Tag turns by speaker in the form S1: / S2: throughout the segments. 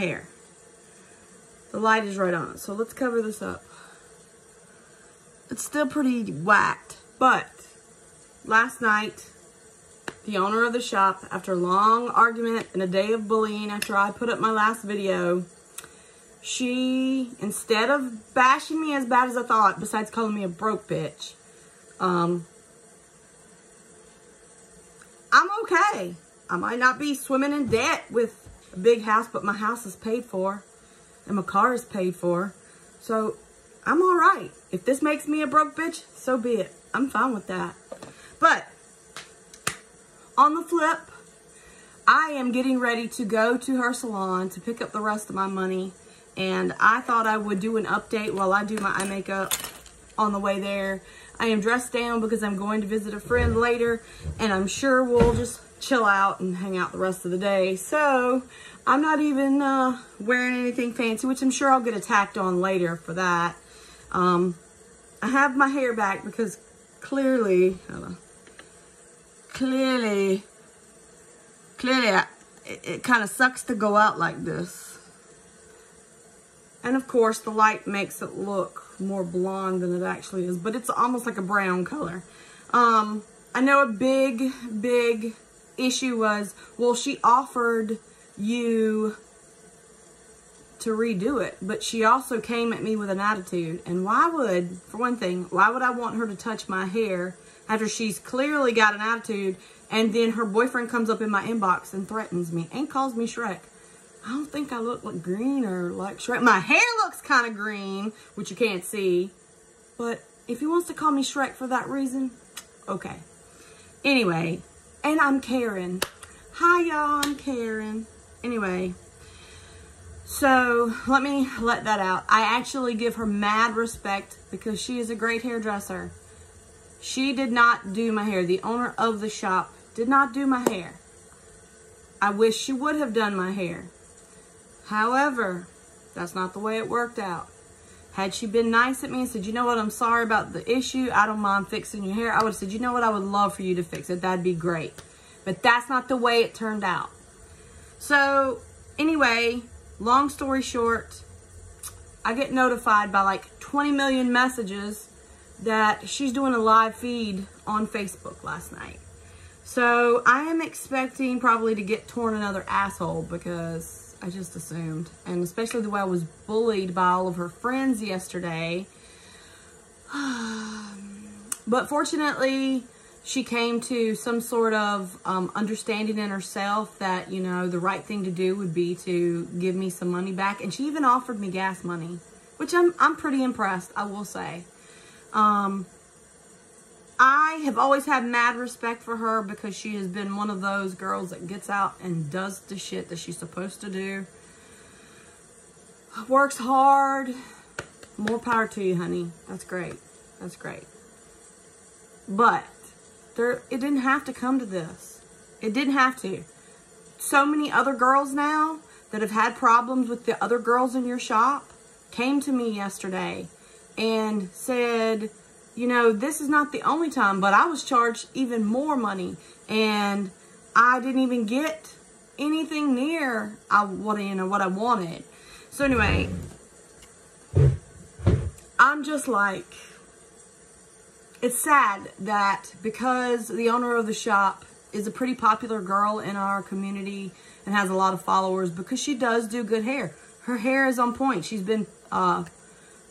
S1: hair. The light is right on so let's cover this up. It's still pretty whacked, but last night, the owner of the shop, after a long argument and a day of bullying after I put up my last video, she, instead of bashing me as bad as I thought, besides calling me a broke bitch, um, I'm okay. I might not be swimming in debt with a big house, but my house is paid for and my car is paid for. So I'm all right. If this makes me a broke bitch, so be it. I'm fine with that. But on the flip, I am getting ready to go to her salon to pick up the rest of my money. And I thought I would do an update while I do my eye makeup on the way there. I am dressed down because I'm going to visit a friend later. And I'm sure we'll just chill out and hang out the rest of the day. So I'm not even uh, wearing anything fancy, which I'm sure I'll get attacked on later for that. Um, I have my hair back because clearly, clearly, clearly, it, it kind of sucks to go out like this. And of course, the light makes it look more blonde than it actually is, but it's almost like a brown color. Um, I know a big, big issue was, well, she offered you to redo it, but she also came at me with an attitude. And why would, for one thing, why would I want her to touch my hair after she's clearly got an attitude and then her boyfriend comes up in my inbox and threatens me and calls me Shrek? I don't think I look like green or like Shrek. My hair looks kind of green, which you can't see. But if he wants to call me Shrek for that reason, okay. Anyway, and I'm Karen. Hi, y'all. I'm Karen. Anyway, so let me let that out. I actually give her mad respect because she is a great hairdresser. She did not do my hair. The owner of the shop did not do my hair. I wish she would have done my hair. However, that's not the way it worked out. Had she been nice at me and said, you know what, I'm sorry about the issue. I don't mind fixing your hair. I would have said, you know what, I would love for you to fix it. That'd be great. But that's not the way it turned out. So anyway, long story short, I get notified by like 20 million messages that she's doing a live feed on Facebook last night. So I am expecting probably to get torn another asshole because I just assumed. And especially the way I was bullied by all of her friends yesterday. but fortunately, she came to some sort of um, understanding in herself that, you know, the right thing to do would be to give me some money back. And she even offered me gas money, which I'm, I'm pretty impressed, I will say. Um, I have always had mad respect for her because she has been one of those girls that gets out and does the shit that she's supposed to do. Works hard. More power to you, honey. That's great. That's great. But there, it didn't have to come to this. It didn't have to. So many other girls now that have had problems with the other girls in your shop came to me yesterday and said, you know, this is not the only time, but I was charged even more money and I didn't even get anything near I, what, you know, what I wanted. So anyway, I'm just like, it's sad that because the owner of the shop is a pretty popular girl in our community and has a lot of followers because she does do good hair. Her hair is on point. She's been uh,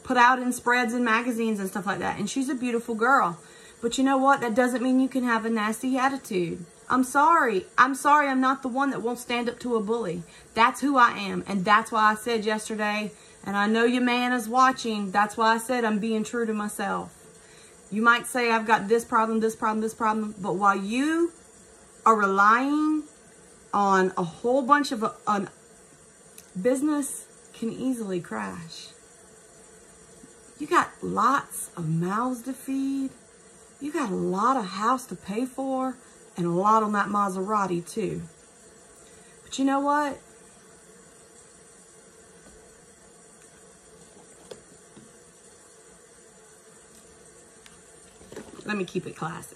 S1: put out in spreads and magazines and stuff like that. And she's a beautiful girl. But you know what? That doesn't mean you can have a nasty attitude. I'm sorry. I'm sorry I'm not the one that won't stand up to a bully. That's who I am. And that's why I said yesterday, and I know your man is watching, that's why I said I'm being true to myself. You might say I've got this problem, this problem, this problem, but while you are relying on a whole bunch of uh, a, business can easily crash. You got lots of mouths to feed. You got a lot of house to pay for and a lot on that Maserati too. But you know what? Let me keep it classy.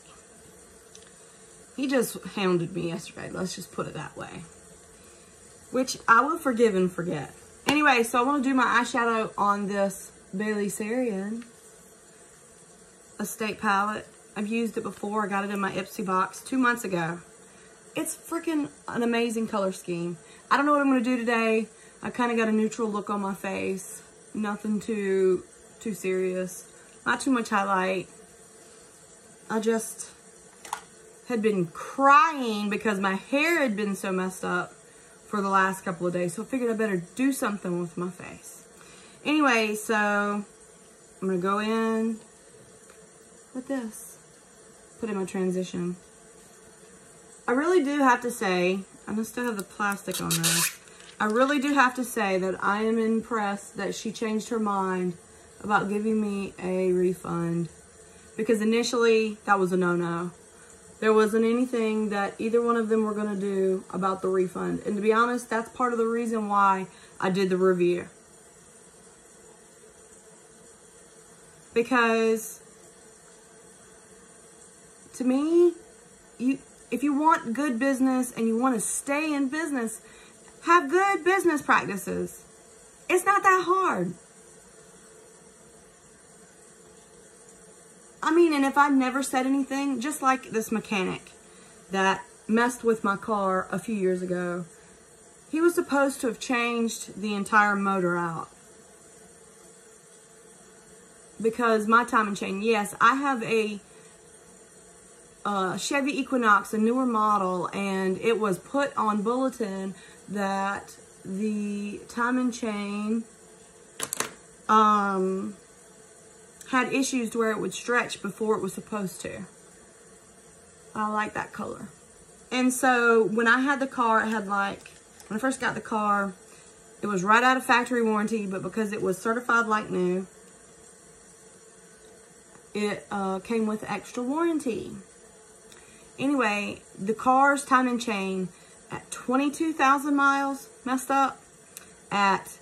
S1: He just hounded me yesterday. Let's just put it that way. which I will forgive and forget. Anyway, so I want to do my eyeshadow on this Bailey Sarian Estate palette. I've used it before. I got it in my Ipsy box two months ago. It's freaking an amazing color scheme. I don't know what I'm going to do today. I kind of got a neutral look on my face. Nothing too, too serious. Not too much highlight. I just had been crying because my hair had been so messed up for the last couple of days. So I figured I better do something with my face. Anyway, so I'm to go in with this. Put in my transition. I really do have to say, and I still have the plastic on this. I really do have to say that I am impressed that she changed her mind about giving me a refund. Because initially, that was a no-no. There wasn't anything that either one of them were to do about the refund. And to be honest, that's part of the reason why I did the review. Because to me, you if you want good business and you want to stay in business, have good business practices. It's not that hard. I mean, and if I never said anything, just like this mechanic that messed with my car a few years ago, he was supposed to have changed the entire motor out. Because my timing chain, yes, I have a Chevy Equinox, a newer model, and it was put on bulletin that the timing chain um, had issues where it would stretch before it was supposed to. I like that color. And so when I had the car, it had like, when I first got the car, it was right out of factory warranty, but because it was certified like new, it uh, came with extra warranty. Anyway, the car's timing chain at 22,000 miles messed up. At,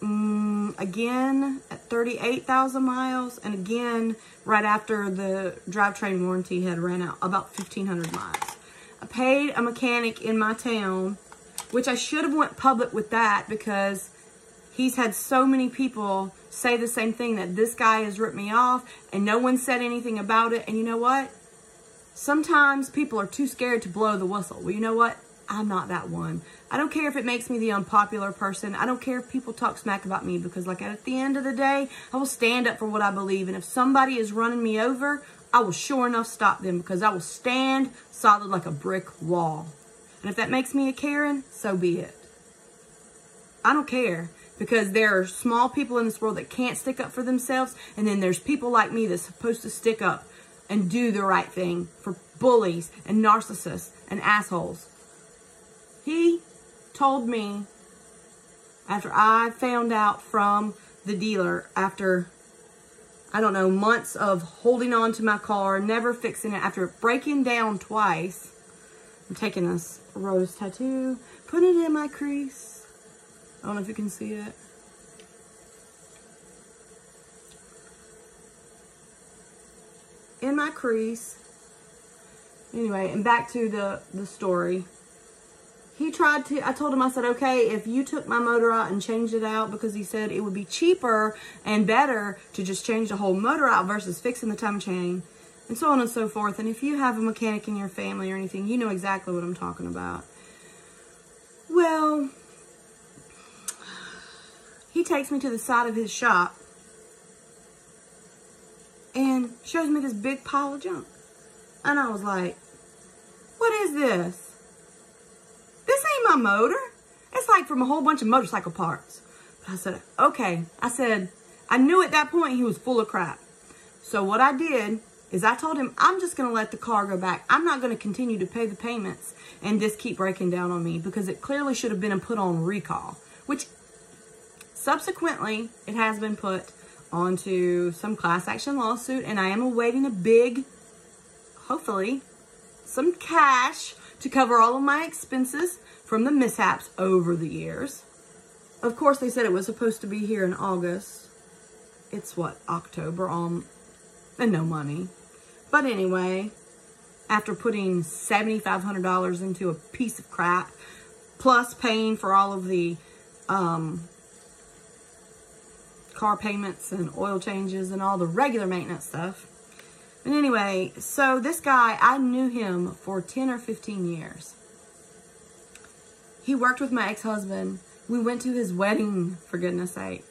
S1: um, again, at 38,000 miles. And again, right after the drivetrain warranty had ran out, about 1,500 miles. I paid a mechanic in my town, which I should have went public with that because he's had so many people say the same thing that this guy has ripped me off and no one said anything about it. And you know what? Sometimes people are too scared to blow the whistle. Well, you know what? I'm not that one. I don't care if it makes me the unpopular person. I don't care if people talk smack about me because like at the end of the day, I will stand up for what I believe. And if somebody is running me over, I will sure enough stop them because I will stand solid like a brick wall. And if that makes me a Karen, so be it. I don't care because there are small people in this world that can't stick up for themselves. And then there's people like me that's supposed to stick up and do the right thing for bullies and narcissists and assholes. He told me after I found out from the dealer after I don't know, months of holding on to my car, never fixing it, after breaking down twice. I'm taking this rose tattoo, putting it in my crease. Don't know if you can see it. in my crease. Anyway, and back to the, the story. He tried to, I told him, I said, okay, if you took my motor out and changed it out because he said it would be cheaper and better to just change the whole motor out versus fixing the time chain and so on and so forth. And if you have a mechanic in your family or anything, you know exactly what I'm talking about. Well, he takes me to the side of his shop and shows me this big pile of junk. And I was like, what is this? This ain't my motor. It's like from a whole bunch of motorcycle parts. But I said, okay. I said, I knew at that point he was full of crap. So what I did is I told him, I'm just going to let the car go back. I'm not going to continue to pay the payments and this keep breaking down on me because it clearly should have been put on recall, which subsequently it has been put onto some class action lawsuit and I am awaiting a big, hopefully, some cash to cover all of my expenses from the mishaps over the years. Of course, they said it was supposed to be here in August. It's what, October, um, and no money. But anyway, after putting $7,500 into a piece of crap, plus paying for all of the um, car payments and oil changes and all the regular maintenance stuff. But anyway, so this guy, I knew him for 10 or 15 years. He worked with my ex-husband. We went to his wedding, for goodness sake.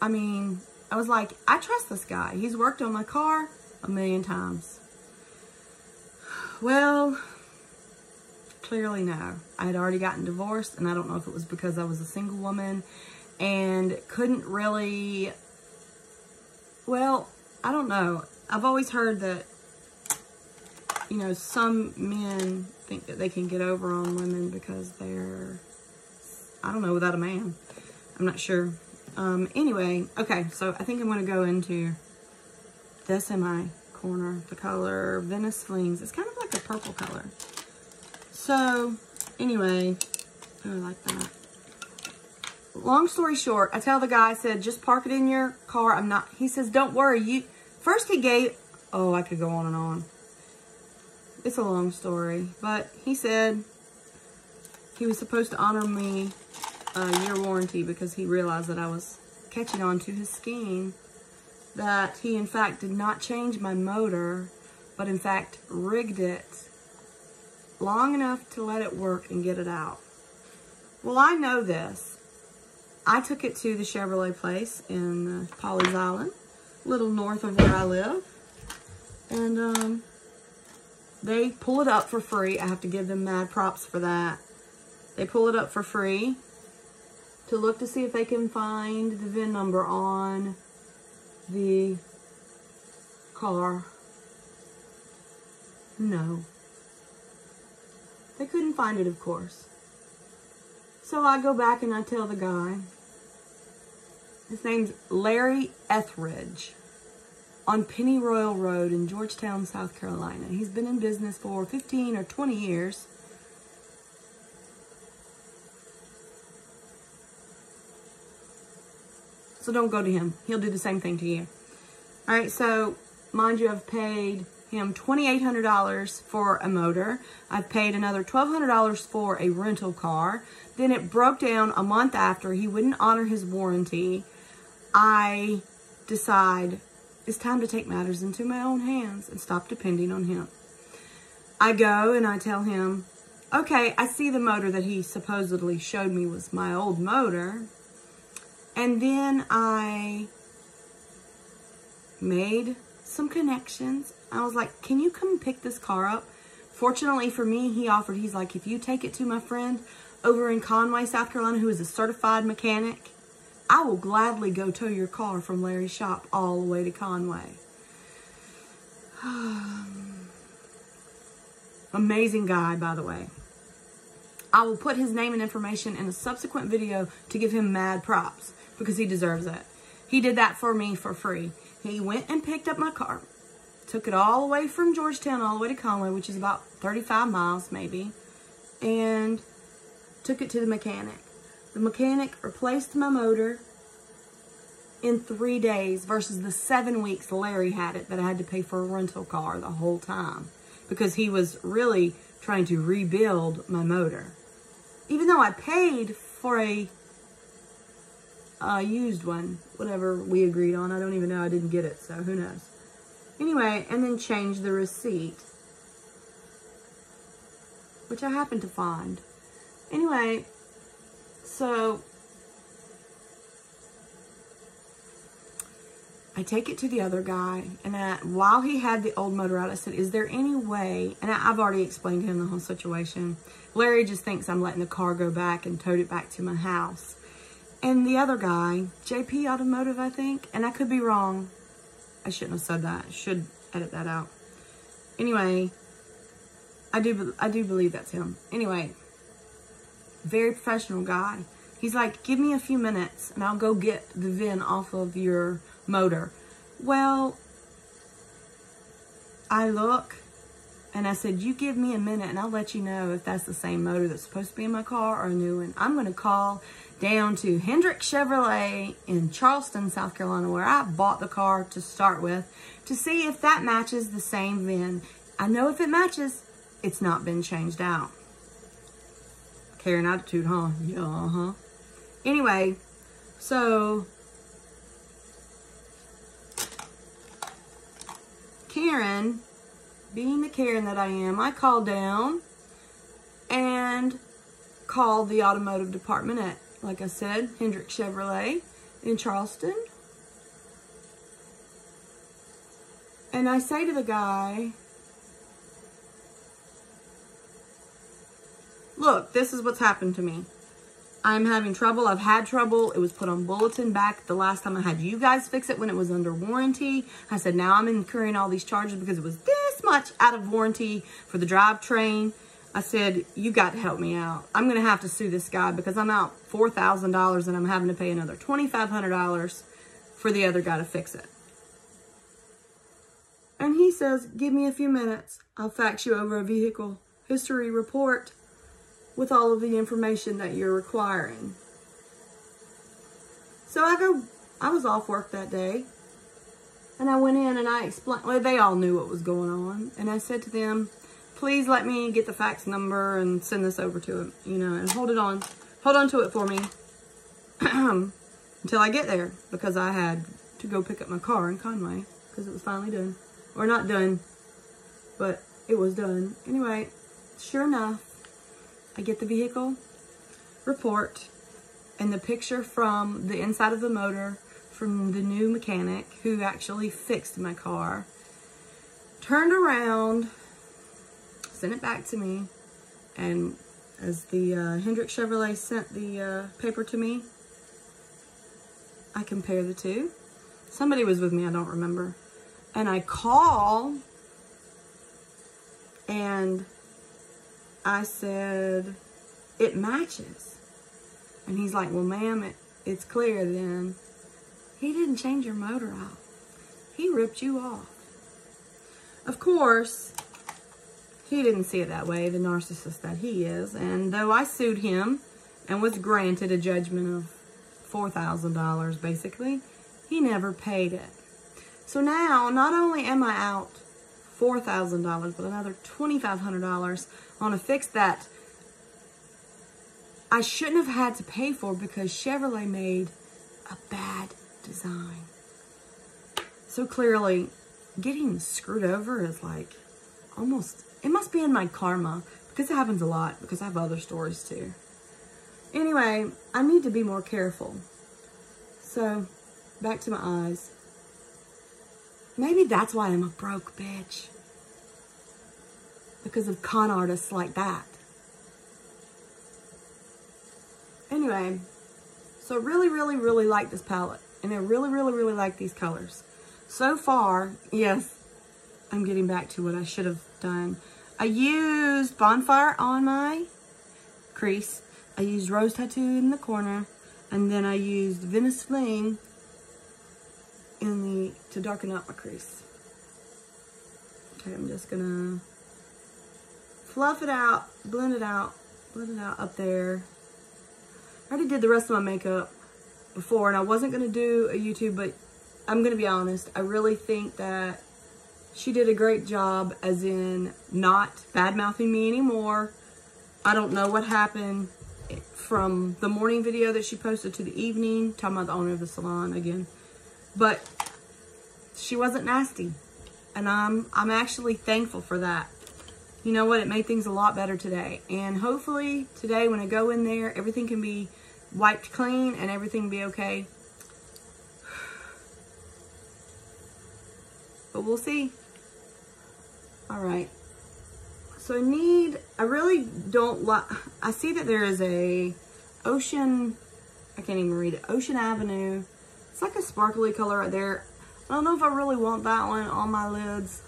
S1: I mean, I was like, I trust this guy. He's worked on my car a million times. Well, clearly no. I had already gotten divorced, and I don't know if it was because I was a single woman and couldn't really, well, I don't know. I've always heard that, you know, some men think that they can get over on women because they're, I don't know, without a man. I'm not sure. Um, anyway, okay, so I think I'm going to go into this in my corner, the color Venus Flings. It's kind of like a purple color. So, anyway, I like that long story short, I tell the guy, I said, just park it in your car. I'm not, he says, don't worry. You First he gave, oh, I could go on and on. It's a long story, but he said he was supposed to honor me a year warranty because he realized that I was catching on to his scheme. That he, in fact, did not change my motor, but in fact, rigged it long enough to let it work and get it out. Well, I know this I took it to the Chevrolet place in uh, Pawleys Island, a little north of where I live. And um, they pull it up for free. I have to give them mad props for that. They pull it up for free to look to see if they can find the VIN number on the car. No. They couldn't find it, of course. So I go back and I tell the guy, his name's Larry Etheridge on Penny Royal Road in Georgetown, South Carolina. He's been in business for 15 or 20 years. So don't go to him. He'll do the same thing to you. All right, so mind you, I've paid him $2,800 for a motor. I've paid another $1,200 for a rental car. Then it broke down a month after. He wouldn't honor his warranty. I decide it's time to take matters into my own hands and stop depending on him. I go and I tell him, okay, I see the motor that he supposedly showed me was my old motor. And then I made some connections. I was like, can you come pick this car up? Fortunately for me, he offered, he's like, if you take it to my friend over in Conway, South Carolina, who is a certified mechanic, I will gladly go tow your car from Larry's shop all the way to Conway. Amazing guy, by the way. I will put his name and information in a subsequent video to give him mad props because he deserves it. He did that for me for free. He went and picked up my car, took it all the way from Georgetown all the way to Conway, which is about 35 miles maybe, and took it to the mechanic. The mechanic replaced my motor in three days versus the seven weeks Larry had it that I had to pay for a rental car the whole time because he was really trying to rebuild my motor. Even though I paid for a uh, used one, whatever we agreed on. I don't even know. I didn't get it, so who knows. Anyway, and then change the receipt, which I happened to find. Anyway, so I take it to the other guy, and I, while he had the old motor out, I said, is there any way, and I, have already explained to him the whole situation. Larry just thinks I'm letting the car go back and towed it back to my house. And the other guy, JP Automotive, I think, and I could be wrong. I shouldn't have said that. Should edit that out. Anyway, I do, I do believe that's him. Anyway, very professional guy. He's like, give me a few minutes and I'll go get the VIN off of your motor. Well, I look and I said, you give me a minute and I'll let you know if that's the same motor that's supposed to be in my car or a new one. I'm going to call down to Hendrick Chevrolet in Charleston, South Carolina, where I bought the car to start with, to see if that matches the same VIN. I know if it matches, it's not been changed out. Karen attitude, huh? Yeah, uh-huh. Anyway, so Karen, being the Karen that I am, I called down and called the automotive department at, like I said, Hendrick Chevrolet in Charleston. And I say to the guy, look, this is what's happened to me. I'm having trouble. I've had trouble. It was put on bulletin back the last time I had you guys fix it when it was under warranty. I said, now I'm incurring all these charges because it was this much out of warranty for the drivetrain. I said, you got to help me out. I'm going to have to sue this guy because I'm out $4,000 and I'm having to pay another $2,500 for the other guy to fix it. And he says, give me a few minutes. I'll fax you over a vehicle history report with all of the information that you're requiring. So I go, I was off work that day. And I went in and I explained, well, they all knew what was going on. And I said to them, please let me get the fax number and send this over to him, you know, and hold it on, hold on to it for me until I get there because I had to go pick up my car in Conway because it was finally done. Or not done, but it was done. Anyway, sure enough, I get the vehicle report and the picture from the inside of the motor from the new mechanic who actually fixed my car. Turned around, sent it back to me, and as the uh, Hendrick Chevrolet sent the uh, paper to me, I compare the two. Somebody was with me, I don't remember. And I call and I said, it matches. And he's like, well, ma'am, it, it's clear then. He didn't change your motor out. He ripped you off. Of course, he didn't see it that way, the narcissist that he is. And though I sued him and was granted a judgment of $4,000 basically, he never paid it. So now, not only am I out $4,000, but another $2,500 on a fix that I shouldn't have had to pay for because Chevrolet made a bad design. So clearly, getting screwed over is like almost, it must be in my karma because it happens a lot because I have other stories too. Anyway, I need to be more careful. So, back to my eyes. Maybe that's why I'm a broke bitch because of con artists like that. Anyway, so I really, really, really like this palette. And I really, really, really like these colors. So far, yes, I'm getting back to what I should have done. I used Bonfire on my crease. I used Rose Tattoo in the corner. And then I used Venus Fling in the to darken up my crease. Okay, I'm just gonna fluff it out, blend it out, blend it out up there. I already did the rest of my makeup before and I wasn't to do a YouTube, but I'm to be honest. I really think that she did a great job as in not bad-mouthing me anymore. I don't know what happened from the morning video that she posted to the evening, talking about the owner of the salon again. But she wasn't nasty. And I'm I'm actually thankful for that you know what, it made things a lot better today. And hopefully today when I go in there, everything can be wiped clean and everything be okay. But we'll see. All right. So I need, I really don't like, I see that there is a Ocean, I can't even read it, Ocean Avenue. It's like a sparkly color right there. I don't know if I really want that one on my lids,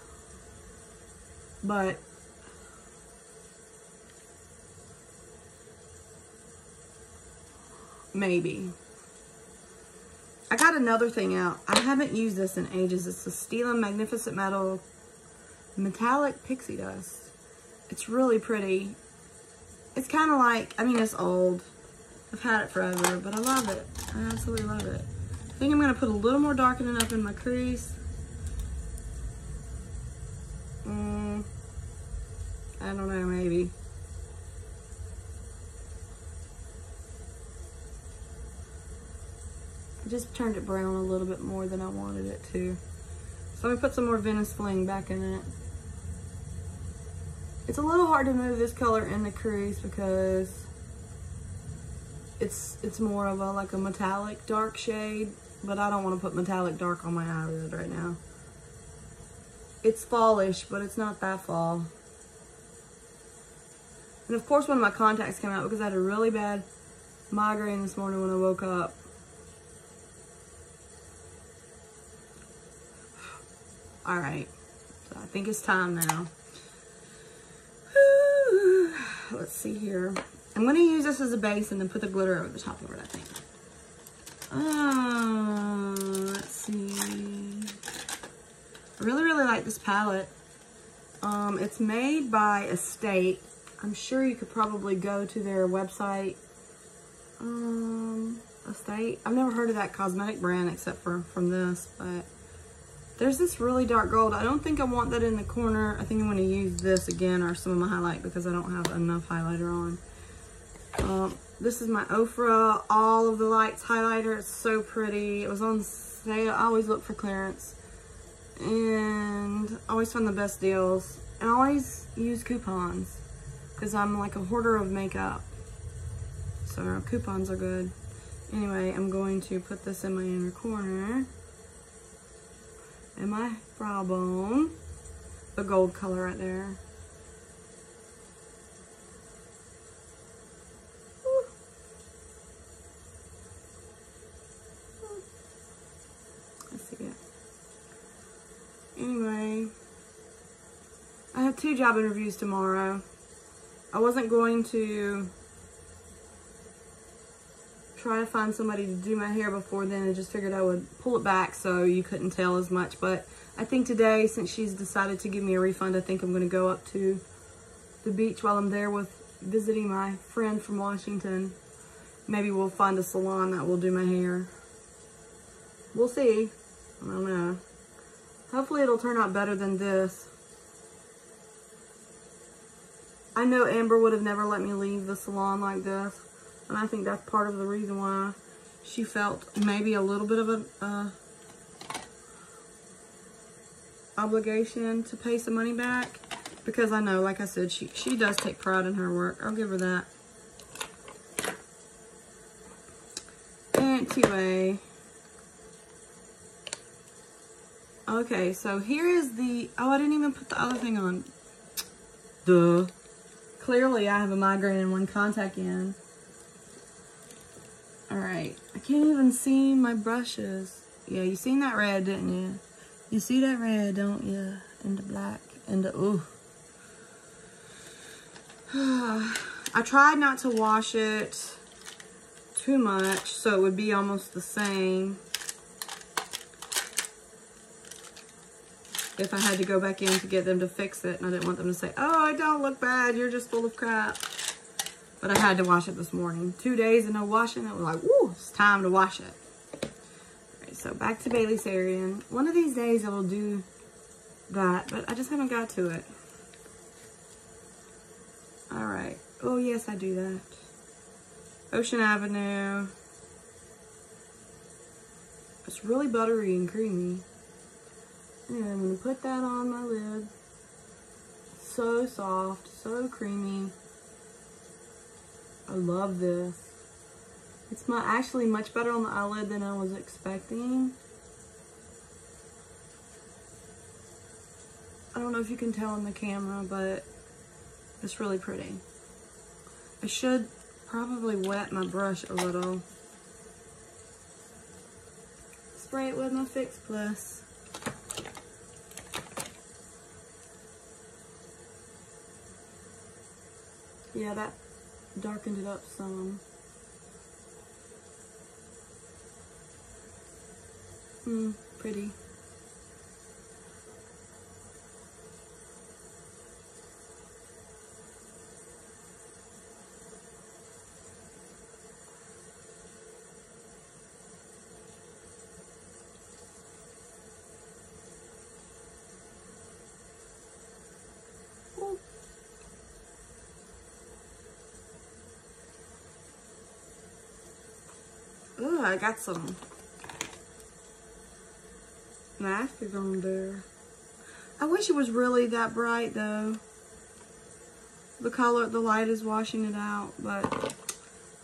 S1: but Maybe. I got another thing out. I haven't used this in ages. It's the Stila Magnificent Metal metallic pixie dust. It's really pretty. It's kind of like, I mean, it's old. I've had it forever, but I love it. I absolutely love it. I think I'm going to put a little more darkening up in my crease. Mm, I don't know, maybe. I just turned it brown a little bit more than I wanted it to. So I'm going to put some more Venus Fling back in it. It's a little hard to move this color in the crease because it's it's more of a like a metallic dark shade, but I don't want to put metallic dark on my eyelid right now. It's fallish, but it's not that fall. And of course, one of my contacts came out because I had a really bad migraine this morning when I woke up. All right, so I think it's time now. Let's see here. I'm gonna use this as a base and then put the glitter over the top of it, I think. Uh, let's see. I really, really like this palette. Um, it's made by Estate. I'm sure you could probably go to their website. Um, Estate. I've never heard of that cosmetic brand except for from this, but there's this really dark gold. I don't think I want that in the corner. I think I'm going to use this again or some of my highlight because I don't have enough highlighter on. Um, this is my Ofra All of the Lights highlighter. It's so pretty. It was on sale. I always look for clearance. And I always find the best deals. And I always use coupons. Because I'm like a hoarder of makeup. So coupons are good. Anyway, I'm going to put this in my inner corner. And my brow bone. The gold color right there. Anyway, I have two job interviews tomorrow. I wasn't going to try to find somebody to do my hair before then. I just figured I would pull it back so you couldn't tell as much. But I think today, since she's decided to give me a refund, I think I'm going to go up to the beach while I'm there with visiting my friend from Washington. Maybe we'll find a salon that will do my hair. We'll see. I don't know. Hopefully it'll turn out better than this. I know Amber would have never let me leave the salon like this. And I think that's part of the reason why she felt maybe a little bit of an uh, obligation to pay some money back. Because I know, like I said, she, she does take pride in her work. I'll give her that. Anyway. Okay, so here is the, oh, I didn't even put the other thing on. Duh. Clearly, I have a migraine and one contact in. All right, I can't even see my brushes. Yeah, you seen that red, didn't you? You see that red, don't you? And the black, and the, ooh. I tried not to wash it too much, so it would be almost the same. if I had to go back in to get them to fix it. And I didn't want them to say, oh, I don't look bad. You're just full of crap. But I had to wash it this morning. Two days and no washing. It was like, woo, it's time to wash it. All right, so back to Bailey Sarian. One of these days I will do that, but I just haven't got to it. All right. Oh, yes, I do that. Ocean Avenue. It's really buttery and creamy. And I'm going to put that on my lid. So soft, so creamy. I love this. It's my, actually much better on the eyelid than I was expecting. I don't know if you can tell in the camera, but it's really pretty. I should probably wet my brush a little. Spray it with my Fix Plus. Yeah, that darkened it up some. Hmm, pretty. Ooh, I got some plastic on there. I wish it was really that bright though. The color, the light is washing it out, but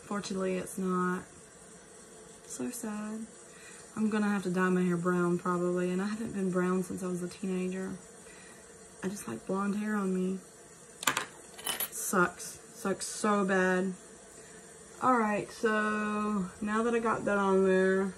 S1: fortunately it's not. So sad. I'm gonna have to dye my hair brown probably, and I haven't been brown since I was a teenager. I just like blonde hair on me. Sucks. Sucks so bad. Alright, so now that I got that on there,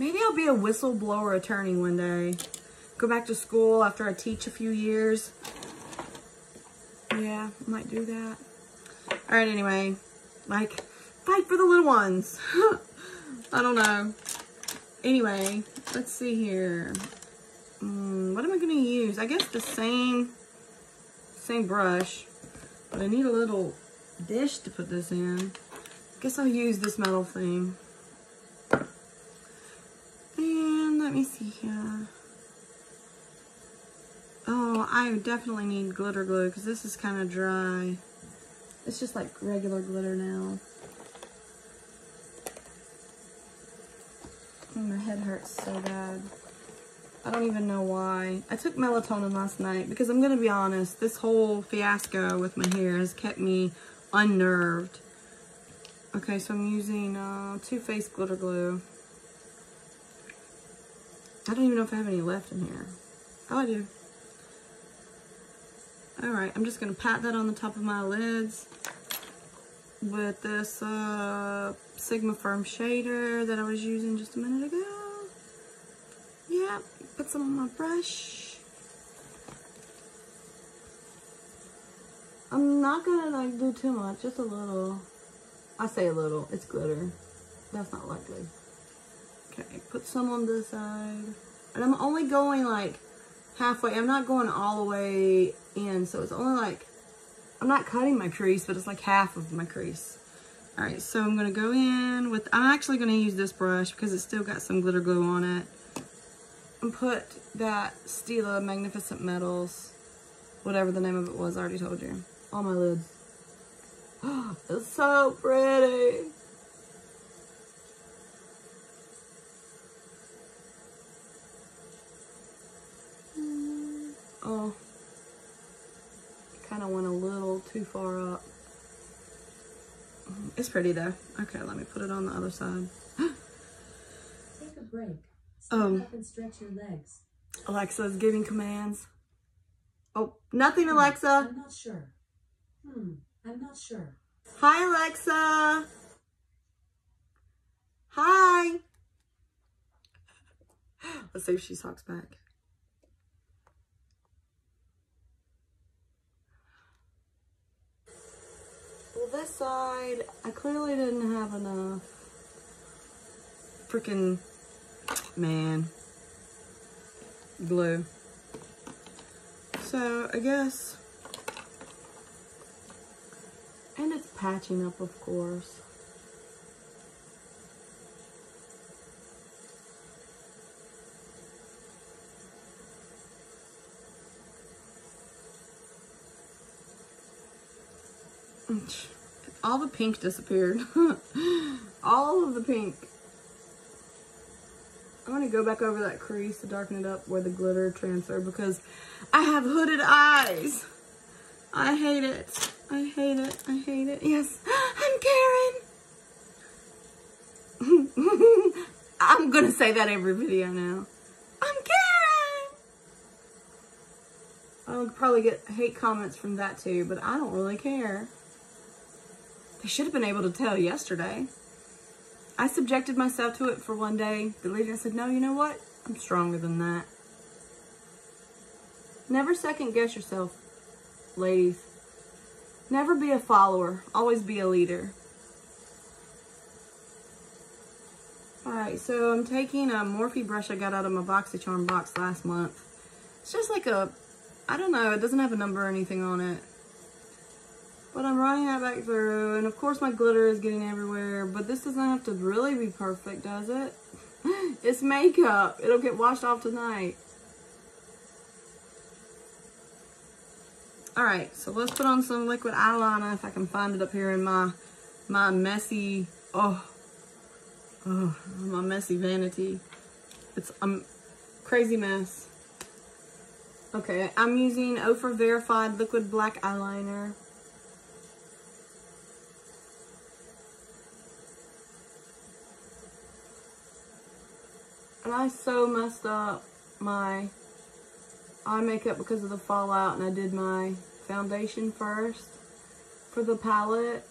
S1: Maybe I'll be a whistleblower attorney one day. Go back to school after I teach a few years. Yeah, I might do that. All right, anyway, like, fight for the little ones. I don't know. Anyway, let's see here. Mm, what am I going to use? I guess the same, same brush, but I need a little dish to put this in. I guess I'll use this metal thing. And let me see here. Oh, I definitely need glitter glue because this is kind of dry. It's just like regular glitter now. Oh, my head hurts so bad. I don't even know why. I took melatonin last night because I'm going to be honest, this whole fiasco with my hair has kept me unnerved. Okay, so I'm using uh, Too Faced Glitter Glue. I don't even know if I have any left in here. Oh, I do. All right, I'm just gonna pat that on the top of my lids with this uh, Sigma Firm shader that I was using just a minute ago. Yeah, put some on my brush. I'm not gonna like do too much, just a little. I say a little, it's glitter. That's not likely. Okay, put some on this side. And I'm only going like halfway. I'm not going all the way in. So it's only like, I'm not cutting my crease, but it's like half of my crease. All right, so I'm gonna go in with, I'm actually gonna use this brush because it's still got some glitter glue on it. And put that Stila Magnificent Metals, whatever the name of it was, I already told you, on my lids. Oh, it's so pretty. Oh, kind of went a little too far up. It's pretty though. Okay, let me put it on the other side.
S2: Take a break. Stand um, up and stretch your legs.
S1: Alexa's giving commands. Oh, nothing, hmm, Alexa.
S2: I'm not sure. Hmm, I'm not sure.
S1: Hi, Alexa. Hi. Let's see if she talks back. This side, I clearly didn't have enough freaking, man, glue. So I guess, and it's patching up of course. All the pink disappeared. all of the pink. I'm going to go back over that crease to darken it up where the glitter transferred because I have hooded eyes. I hate it. I hate it. I hate it. Yes, I'm Karen. I'm going to say that every video now. I'm Karen. I'll probably get hate comments from that too, but I don't really care. They should have been able to tell yesterday. I subjected myself to it for one day. The leader said, no, you know what? I'm stronger than that. Never second guess yourself, ladies. Never be a follower. Always be a leader. Alright, so I'm taking a Morphe brush I got out of my BoxyCharm box last month. It's just like a, I don't know, it doesn't have a number or anything on it. But I'm running that back through, and of course my glitter is getting everywhere, but this doesn't have to really be perfect, does it? it's makeup. It'll get washed off tonight. All right, so let's put on some liquid eyeliner if I can find it up here in my my messy, oh, oh, my messy vanity. It's a crazy mess. Okay, I'm using Ofra Verified Liquid Black Eyeliner. And I so messed up my eye makeup because of the fallout and I did my foundation first for the palette.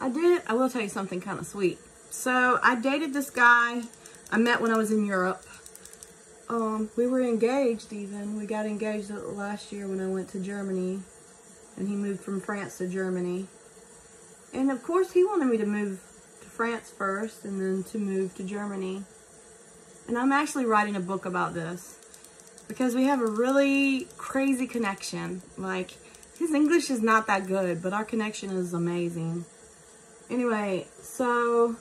S1: I did, I will tell you something kind of sweet. So I dated this guy I met when I was in Europe. Um, we were engaged even. We got engaged last year when I went to Germany. And he moved from France to Germany. And of course he wanted me to move to France first and then to move to Germany. And I'm actually writing a book about this. Because we have a really crazy connection. Like, his English is not that good, but our connection is amazing. Anyway, so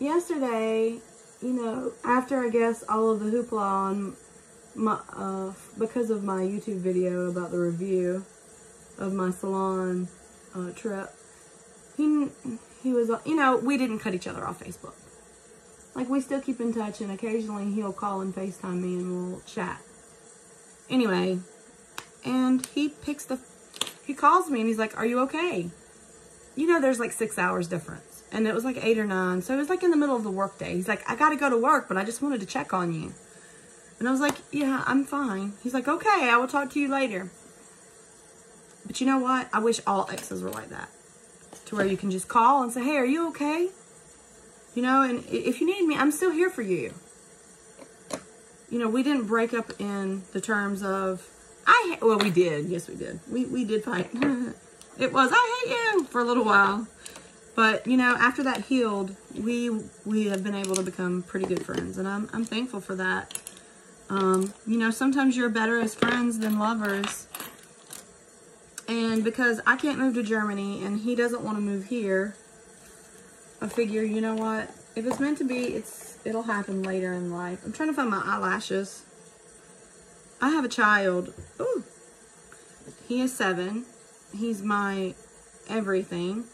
S1: yesterday, you know, after I guess all of the hoopla on my, uh, because of my YouTube video about the review of my salon uh, trip, he, he was, you know, we didn't cut each other off Facebook. Like, we still keep in touch, and occasionally he'll call and FaceTime me, and we'll chat. Anyway, and he picks the, he calls me, and he's like, are you okay? You know, there's like six hours difference and it was like eight or nine. So it was like in the middle of the workday. He's like, I got to go to work, but I just wanted to check on you. And I was like, yeah, I'm fine. He's like, okay, I will talk to you later. But you know what? I wish all exes were like that. To where you can just call and say, hey, are you okay? You know, and if you need me, I'm still here for you. You know, we didn't break up in the terms of, I, well, we did. Yes, we did. We, we did fight. it was, I hate you for a little while. But, you know, after that healed, we we have been able to become pretty good friends. And I'm, I'm thankful for that. Um, you know, sometimes you're better as friends than lovers. And because I can't move to Germany and he doesn't want to move here, I figure, you know what? If it's meant to be, it's it'll happen later in life. I'm trying to find my eyelashes. I have a child. Ooh. He is seven. He's my everything.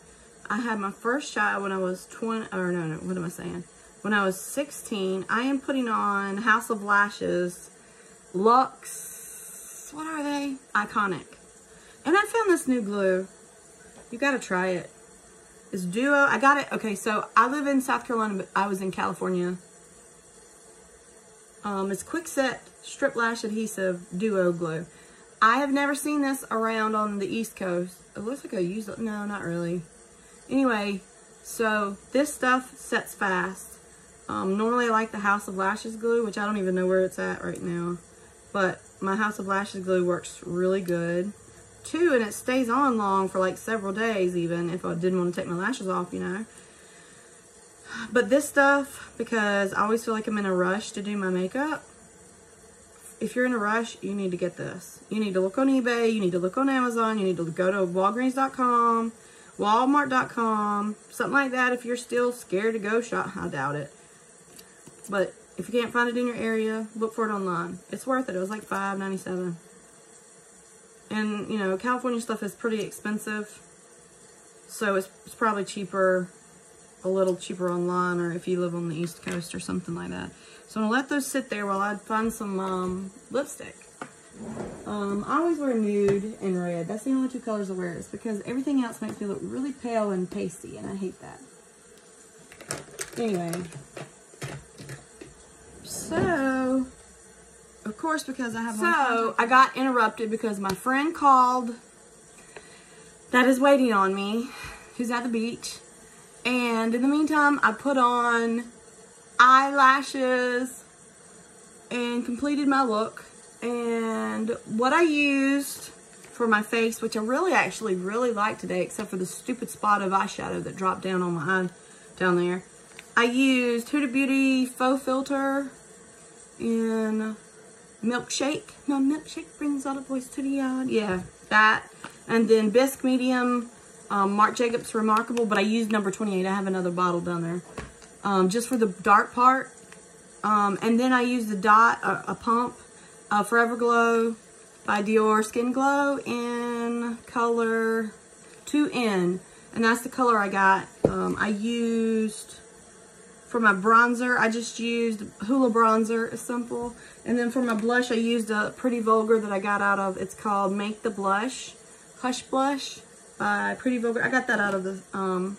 S1: I had my first child when I was 20, or no, no, what am I saying? When I was 16, I am putting on House of Lashes Luxe, what are they? Iconic. And I found this new glue. You gotta try it. It's Duo. I got it. Okay, so I live in South Carolina, but I was in California. Um, it's Quick-Set Strip Lash Adhesive Duo Glue. I have never seen this around on the East Coast. It looks like I used it. No, not really. Anyway, so this stuff sets fast. Um, normally I like the House of Lashes glue, which I don't even know where it's at right now. But my House of Lashes glue works really good. Too, and it stays on long for like several days even if I didn't want to take my lashes off, you know. But this stuff, because I always feel like I'm in a rush to do my makeup, if you're in a rush, you need to get this. You need to look on eBay, you need to look on Amazon, you need to go to Walgreens.com, Walmart.com, something like that if you're still scared to go shop. I doubt it. But if you can't find it in your area, look for it online. It's worth it. It was like $5.97. And, you know, California stuff is pretty expensive. So it's, it's probably cheaper, a little cheaper online or if you live on the East Coast or something like that. So I'm going to let those sit there while I find some um, lipstick. Um, I always wear nude and red. That's the only two colors I wear. It's because everything else makes me look really pale and pasty, and I hate that. Anyway. So, of course, because I have So, I got interrupted because my friend called that is waiting on me, who's at the beach. And in the meantime, I put on eyelashes and completed my look. And what I used for my face, which I really actually really like today, except for the stupid spot of eyeshadow that dropped down on my eye down there. I used Huda Beauty Faux Filter in milkshake. No, milkshake brings all the boys to the yard. Yeah, that. And then Bisque Medium, um, Marc Jacobs Remarkable, but I used number 28. I have another bottle down there. Um, just for the dark part. Um, and then I used the dot, a pump, uh, Forever Glow by Dior Skin Glow in color 2N. And that's the color I got. Um, I used, for my bronzer, I just used Hoola Bronzer. It's simple. And then for my blush, I used a Pretty Vulgar that I got out of, it's called Make the Blush. Hush Blush by Pretty Vulgar. I got that out of the um,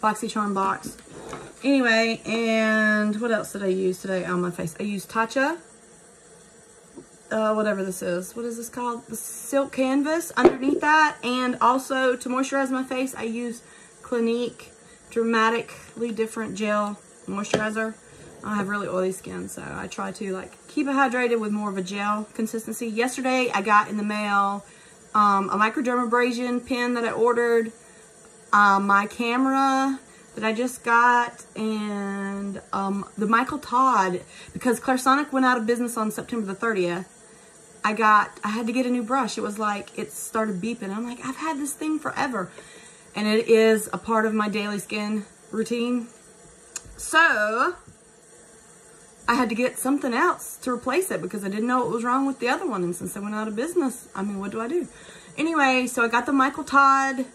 S1: BoxyCharm box. Anyway, and what else did I use today on my face? I used Tatcha. Uh, whatever this is. What is this called? The Silk Canvas underneath that. And also to moisturize my face, I use Clinique Dramatically Different Gel Moisturizer. I have really oily skin, so I try to like keep it hydrated with more of a gel consistency. Yesterday, I got in the mail um, a microdermabrasion pen that I ordered, um, my camera that I just got, and um, the Michael Todd, because Clarisonic went out of business on September the 30th, I got, I had to get a new brush. It was like, it started beeping. I'm like, I've had this thing forever. And it is a part of my daily skin routine. So, I had to get something else to replace it because I didn't know what was wrong with the other one. And since they went out of business, I mean, what do I do? Anyway, so I got the Michael Todd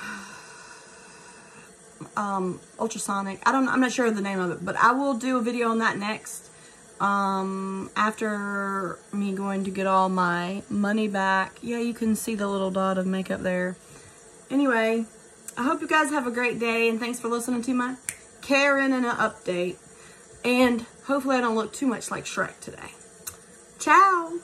S1: um, ultrasonic. I don't, I'm not sure of the name of it, but I will do a video on that next. Um, after me going to get all my money back. Yeah, you can see the little dot of makeup there. Anyway, I hope you guys have a great day and thanks for listening to my Karen and an update. And hopefully I don't look too much like Shrek today. Ciao!